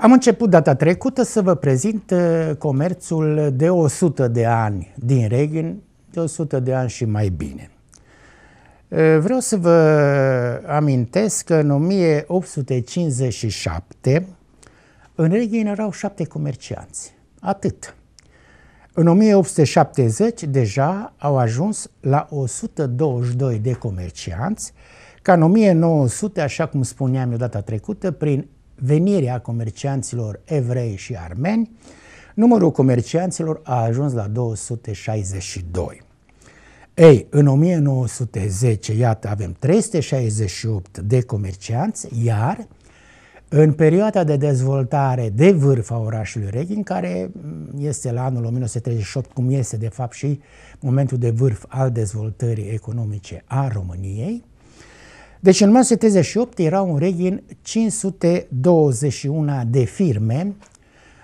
Am început data trecută să vă prezint uh, comerțul de 100 de ani din Reghin, de 100 de ani și mai bine. Uh, vreau să vă amintesc că în 1857 în Reghin erau șapte comercianți. Atât. În 1870 deja au ajuns la 122 de comercianți, ca în 1900, așa cum spuneam eu data trecută, prin venirea comercianților evrei și armeni, numărul comercianților a ajuns la 262. Ei, în 1910, iată, avem 368 de comercianți, iar în perioada de dezvoltare de vârf a orașului Reghin, care este la anul 1938, cum este de fapt și momentul de vârf al dezvoltării economice a României, deci în 1938 erau în Reghin 521 de firme,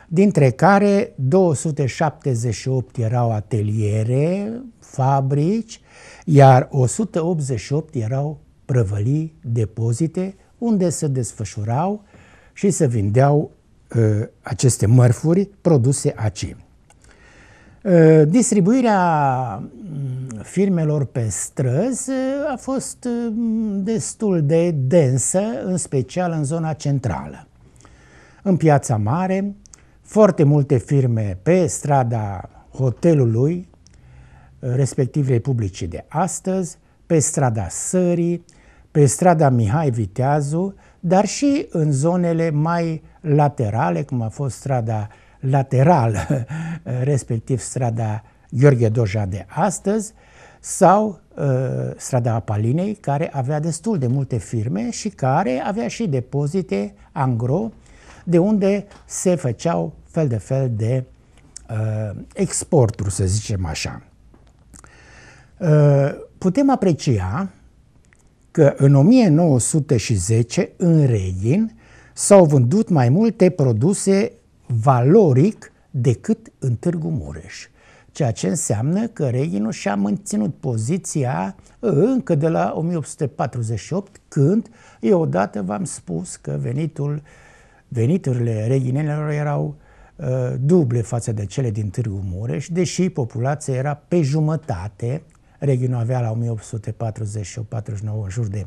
dintre care 278 erau ateliere, fabrici, iar 188 erau prăvălii, depozite, unde se desfășurau și se vindeau uh, aceste mărfuri produse aici. Uh, distribuirea mm, firmelor pe străzi uh, a fost uh, destul de densă, în special în zona centrală. În piața mare, foarte multe firme pe strada hotelului, respectiv Republicii de astăzi, pe strada Sării, pe strada Mihai Viteazu, dar și în zonele mai laterale, cum a fost strada laterală, respectiv strada Gheorghe Doja de astăzi, sau uh, strada Apalinei, care avea destul de multe firme și care avea și depozite angro, de unde se făceau fel de fel de uh, exporturi, să zicem așa. Uh, putem aprecia că în 1910 în Reghin s-au vândut mai multe produse valoric decât în Târgu Mureș. Ceea ce înseamnă că Reghinul și-a menținut poziția încă de la 1848, când eu odată v-am spus că venitul, veniturile reghinelor erau uh, duble față de cele din Târgu Mureș, deși populația era pe jumătate Reghinul avea la 1848-49 în jur de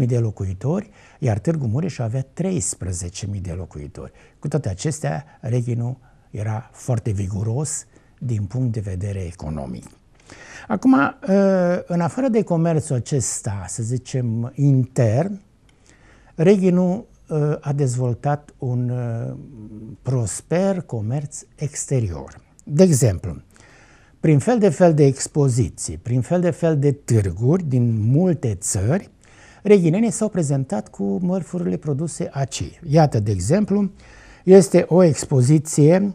5.000 de locuitori, iar Târgu Mureș avea 13.000 de locuitori. Cu toate acestea, Reghinul era foarte viguros din punct de vedere economic. Acum, ă, în afară de comerțul acesta, să zicem, intern, Reghinul ă, a dezvoltat un ă, prosper comerț exterior. De exemplu, prin fel de fel de expoziții, prin fel de fel de târguri din multe țări, reghinenii s-au prezentat cu mărfurile produse aici. Iată, de exemplu, este o expoziție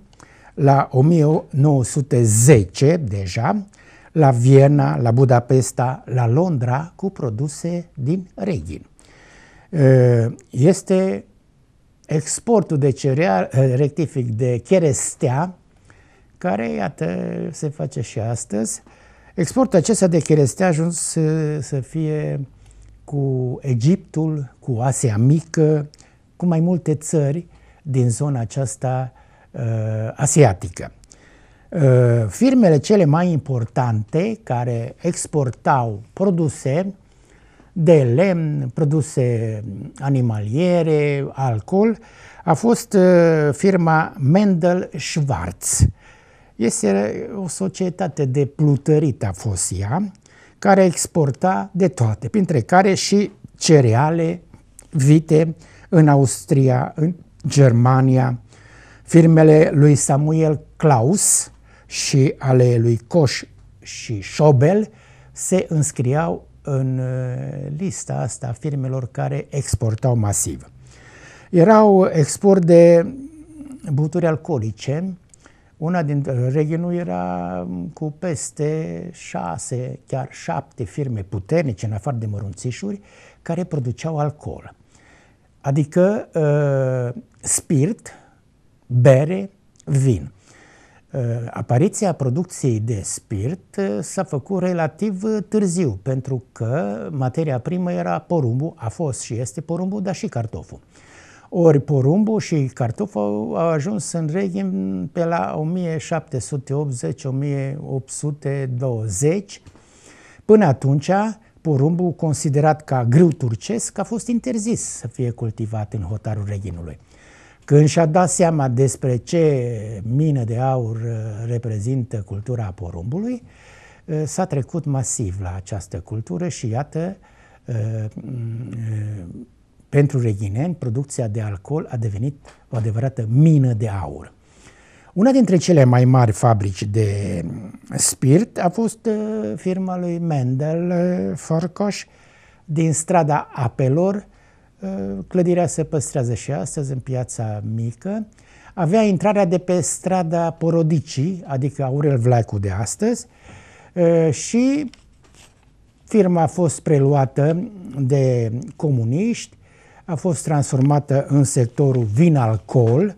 la 1910 deja, la Viena, la Budapesta, la Londra, cu produse din Reghin. Este exportul de cereal, rectific, de cherestea care, iată, se face și astăzi. Exportul acesta de cherestea a ajuns să, să fie cu Egiptul, cu Asia Mică, cu mai multe țări din zona aceasta uh, asiatică. Uh, firmele cele mai importante care exportau produse de lemn, produse animaliere, alcool, a fost uh, firma Mendel Schwarz, este o societate de plutărit a fost ea, care exporta de toate, printre care și cereale, vite în Austria, în Germania, firmele lui Samuel Klaus și ale lui Koch și Schobel se înscriau în uh, lista asta a firmelor care exportau masiv. Erau export de băuturi alcoolice, una dintre Reghinul era cu peste șase, chiar șapte firme puternice, în afară de mărunțișuri, care produceau alcool. Adică uh, spirit, bere, vin. Uh, apariția producției de spirit uh, s-a făcut relativ târziu, pentru că materia primă era porumbul, a fost și este porumbul, dar și cartoful. Ori porumbul și cartoful au ajuns în Reghin pe la 1780-1820. Până atunci, porumbul, considerat ca grâu turcesc, a fost interzis să fie cultivat în hotarul Reghinului. Când și-a dat seama despre ce mină de aur uh, reprezintă cultura porumbului, uh, s-a trecut masiv la această cultură și iată, uh, pentru reghineni, producția de alcool a devenit o adevărată mină de aur. Una dintre cele mai mari fabrici de spirit a fost firma lui Mendel Farcoș din strada Apelor, Uh, clădirea se păstrează și astăzi în piața mică. Avea intrarea de pe strada Porodicii, adică Aurel Vlaicu de astăzi, uh, și firma a fost preluată de comuniști, a fost transformată în sectorul vin-alcool,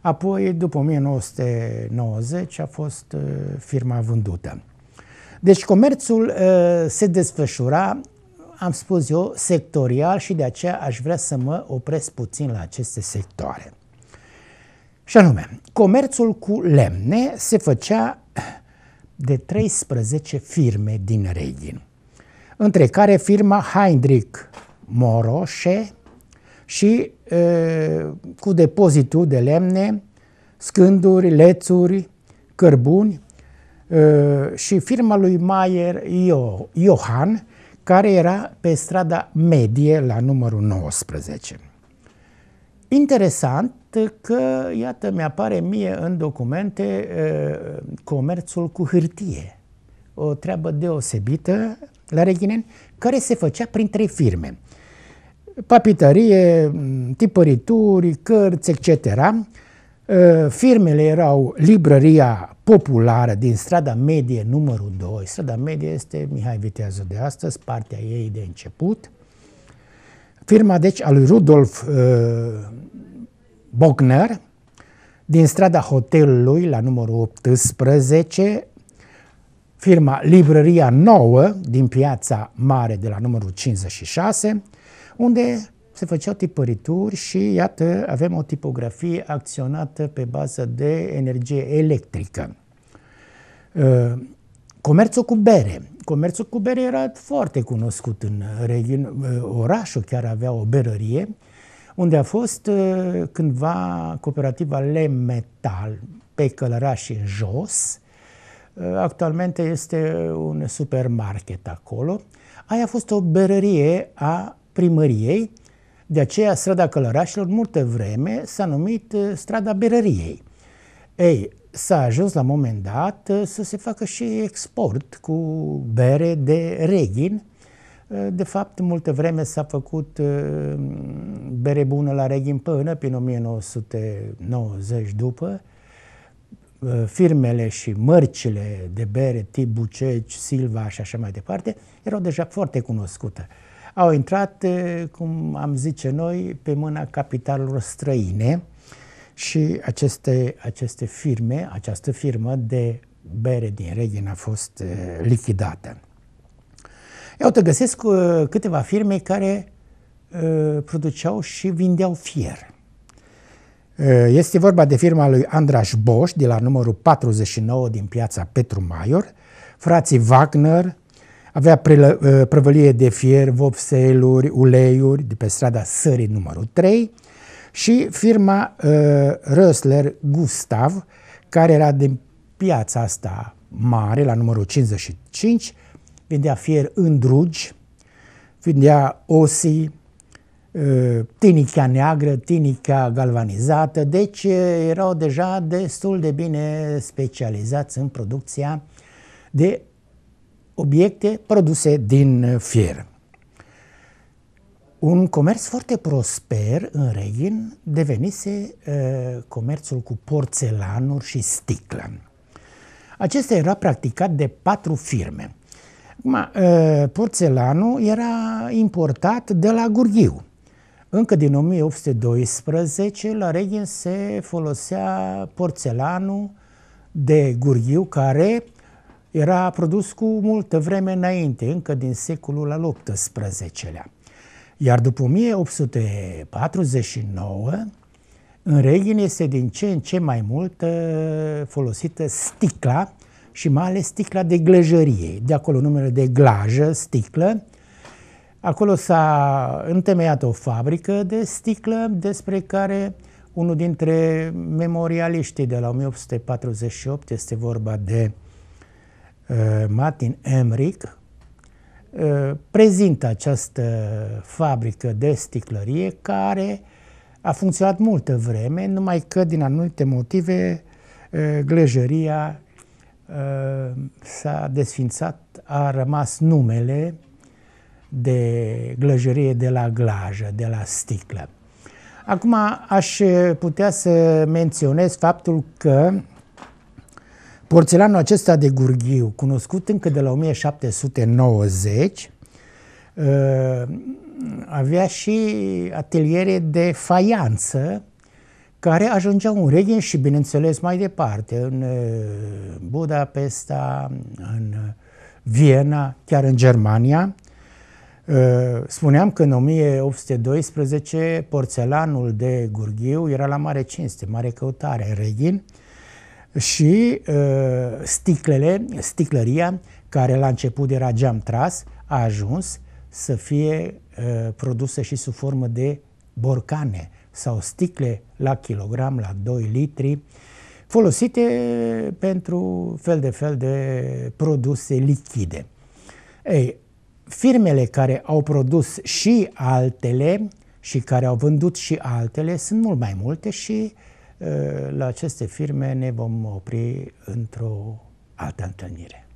apoi, după 1990, a fost uh, firma vândută. Deci comerțul se desfășura am spus eu, sectorial și de aceea aș vrea să mă opresc puțin la aceste sectoare. Și anume, comerțul cu lemne se făcea de 13 firme din Reghin, între care firma Heinrich Moroșe și e, cu depozitul de lemne, scânduri, lețuri, cărbuni e, și firma lui Mayer Johan, care era pe strada Medie la numărul 19. Interesant că, iată, mi-apare mie în documente comerțul cu hârtie. O treabă deosebită la Reghineni, care se făcea prin trei firme. Papitărie, tipărituri, cărți, etc. Firmele erau librăria populară din strada medie numărul 2. Strada medie este Mihai Viteazul de astăzi, partea ei de început. Firma, deci, a lui Rudolf uh, Bogner, din strada hotelului la numărul 18, firma Librăria Nouă din piața mare de la numărul 56, unde se făceau tipărituri și iată avem o tipografie acționată pe bază de energie electrică. Uh, comerțul cu bere. Comerțul cu bere era foarte cunoscut în Reghin. Uh, orașul chiar avea o berărie unde a fost uh, cândva cooperativa Lem Metal pe Călăraș în jos. Actualmente este un supermarket acolo. Aia a fost o berărie a primăriei de aceea, strada Călărașilor, multă vreme, s-a numit uh, strada Berăriei. Ei, s-a ajuns la un moment dat uh, să se facă și export cu bere de reghin. Uh, de fapt, multă vreme s-a făcut bere bună la reghin până prin 1990 după. Firmele și mărcile de bere tip Buceci, Silva și așa mai departe erau deja foarte cunoscute au intrat, cum am zice noi, pe mâna capitalelor străine și aceste, aceste firme, această firmă de bere din Reghin a fost lichidată. Eu te găsesc câteva firme care produceau și vindeau fier. Este vorba de firma lui Andraș Bosch, de la numărul 49 din piața Petru Maior, frații Wagner, avea uh, prăvălie de fier, vopseluri, uleiuri de pe strada Sării numărul 3 și firma uh, Rösler Gustav, care era din piața asta mare, la numărul 55, vindea fier în drugi, vindea osii, uh, tinica neagră, tinica galvanizată, deci uh, erau deja destul de bine specializați în producția de obiecte produse din fier. Un comerț foarte prosper în Reghin devenise uh, comerțul cu porțelanuri și sticlă. Acesta era practicat de patru firme. Acum, uh, porțelanul era importat de la Gurghiu. Încă din 1812 la Reghin se folosea porțelanul de Gurghiu care era produs cu multă vreme înainte, încă din secolul al XVIII-lea. Iar după 1849, în Reghin este din ce în ce mai mult uh, folosită sticla și mai ales sticla de glăjărie. De acolo numele de glajă, sticlă. Acolo s-a întemeiat o fabrică de sticlă despre care unul dintre memorialiștii de la 1848 este vorba de uh, Martin Emmerich, uh, prezintă această fabrică de sticlărie care a funcționat multă vreme, numai că din anumite motive uh, glăjăria uh, s-a desfințat, a rămas numele de glăjărie de la glajă, de la sticlă. Acum aș putea să menționez faptul că porțelanul acesta de Gurghiu, cunoscut încă de la 1790, uh, avea și ateliere de faianță care ajungeau în Reghin și, bineînțeles, mai departe, în uh, Budapesta, în Viena, chiar în Germania, Uh, spuneam că în 1812 porțelanul de Gurghiu era la mare cinste, mare căutare în Reghin și uh, sticlele, sticlăria, care la început era geam tras, a ajuns să fie uh, produsă și sub formă de borcane sau sticle la kilogram, la 2 litri, folosite pentru fel de fel de produse lichide. Ei, firmele care au produs și altele și care au vândut și altele sunt mult mai multe și uh, la aceste firme ne vom opri într-o altă întâlnire.